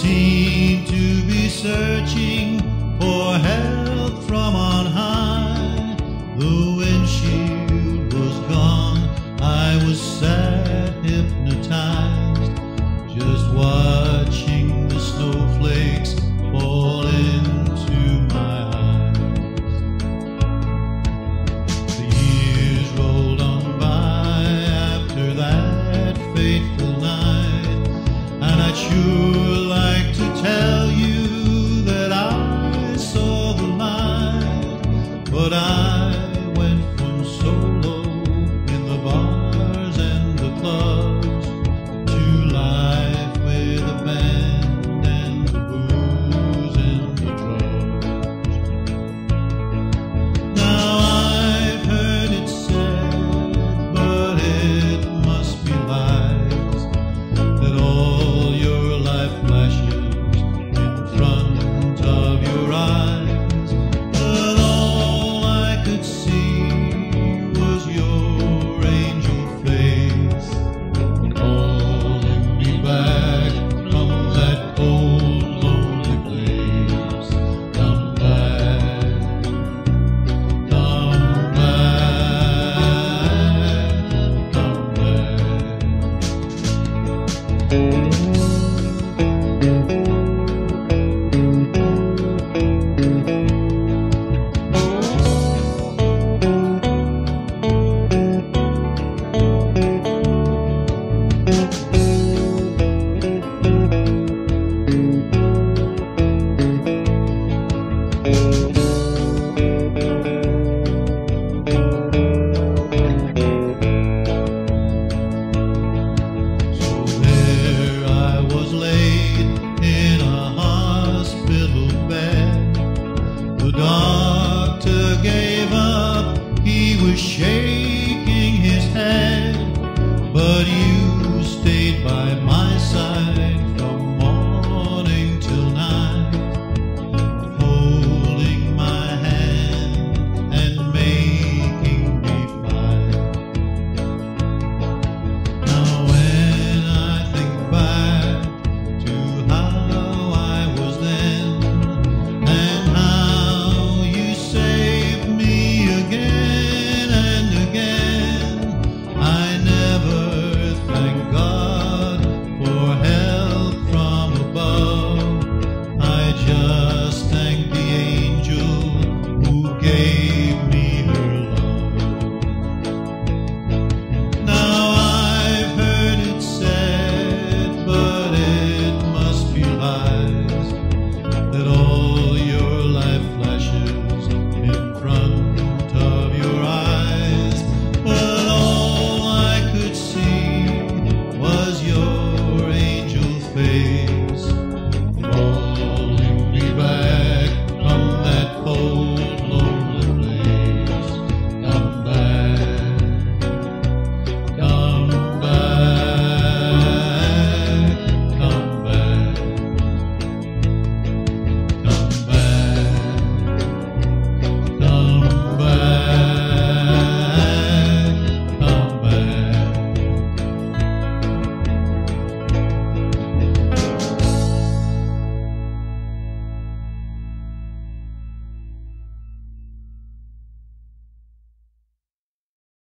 Seemed to be searching light, but I